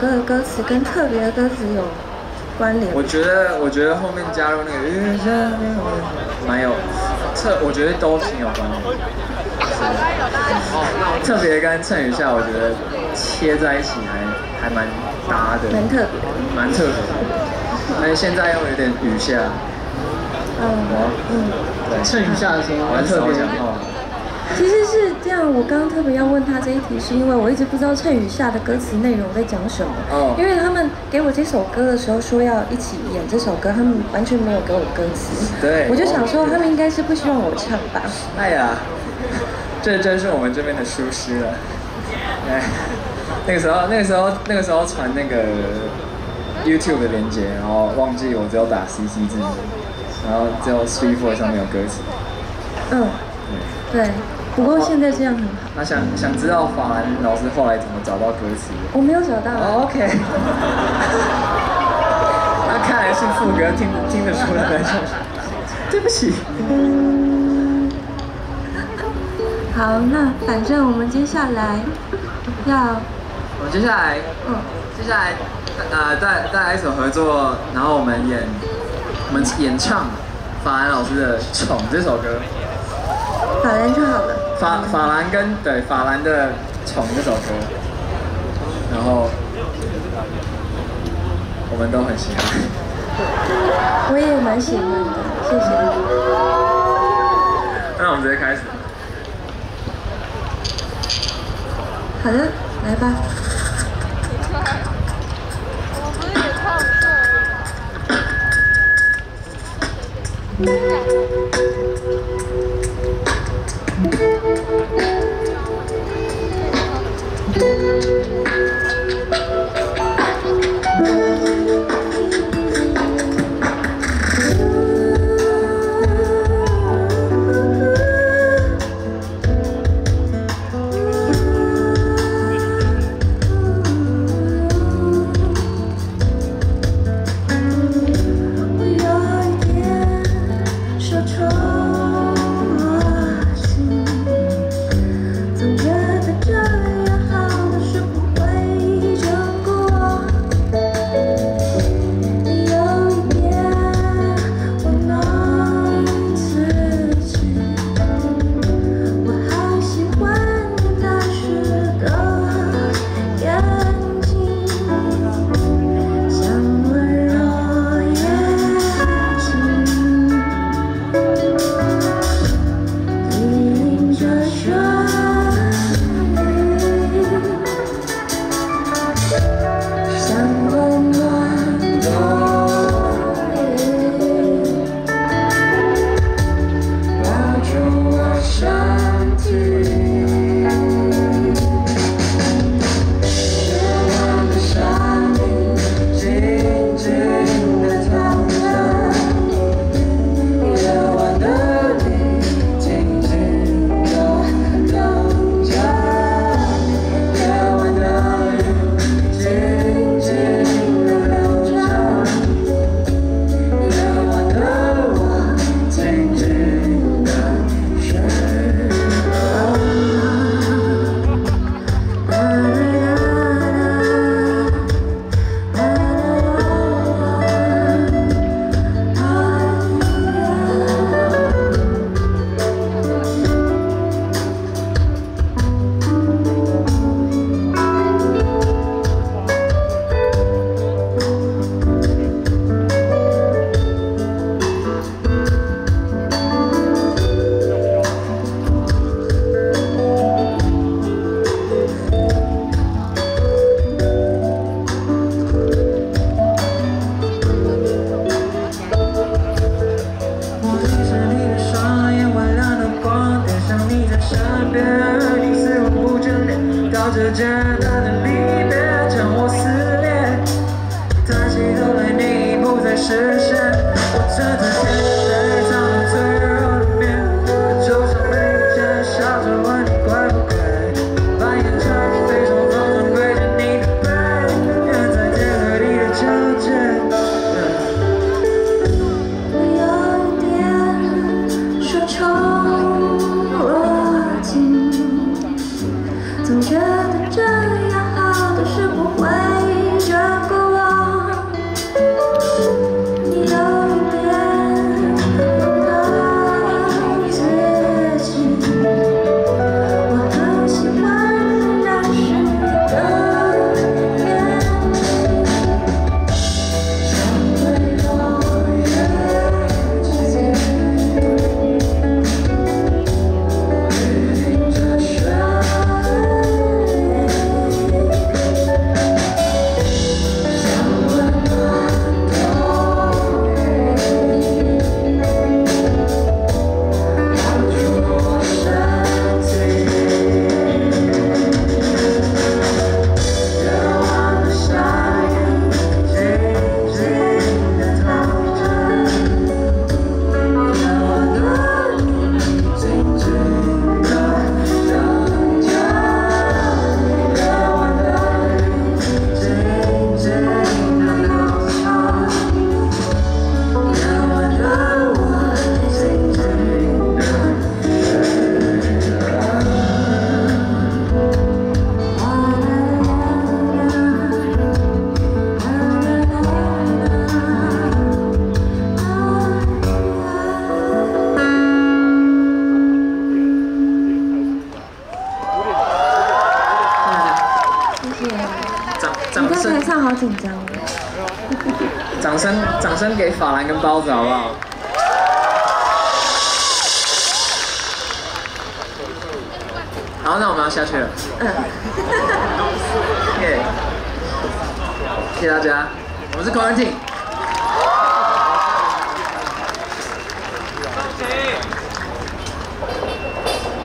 歌的歌词跟特别的歌词有关联？我觉得，我觉得后面加入那个蛮有特，我觉得都挺有关联。特别跟衬雨下，我觉得切在一起还还蛮搭的，蛮特别，蛮特别。而且现在又有点雨下，嗯嗯，对，衬雨下的时候蛮特别讲话。其实是这样，我刚刚特别要问他这一题，是因为我一直不知道蔡雨下的歌词内容在讲什么。哦因为他们给我这首歌的时候说要一起演这首歌，他们完全没有给我歌词。对我就想说他们应该是不希望我唱吧。哎呀，这真是我们这边的疏失了。哎，那个时候，那个时候，那个时候传那个 YouTube 的链接，然后忘记我只有打 CC 字母，然后只有 Three Four 上面有歌词。嗯，对。不过现在这样很好。那想想知道法兰老师后来怎么找到歌词？我没有找到。哦 OK。那看来是副歌听听得出来。对不起。好，那反正我们接下来要，我们接下来，嗯，接下来，呃，带带来一首合作，然后我们演，我们演唱法兰老师的《宠》这首歌。法兰就好了。法法兰跟对法兰的《宠》这首歌，然后我们都很喜欢。我也蛮喜欢的，谢谢。那我们直接开始。好的，来吧。我不是也唱错我有一天简单的离别将我撕裂，叹息后来你已不在身边。到好紧张哦。掌声掌声给法兰跟包子好不好？好，那我们要下去了。谢谢大家，我们是 Quarantine。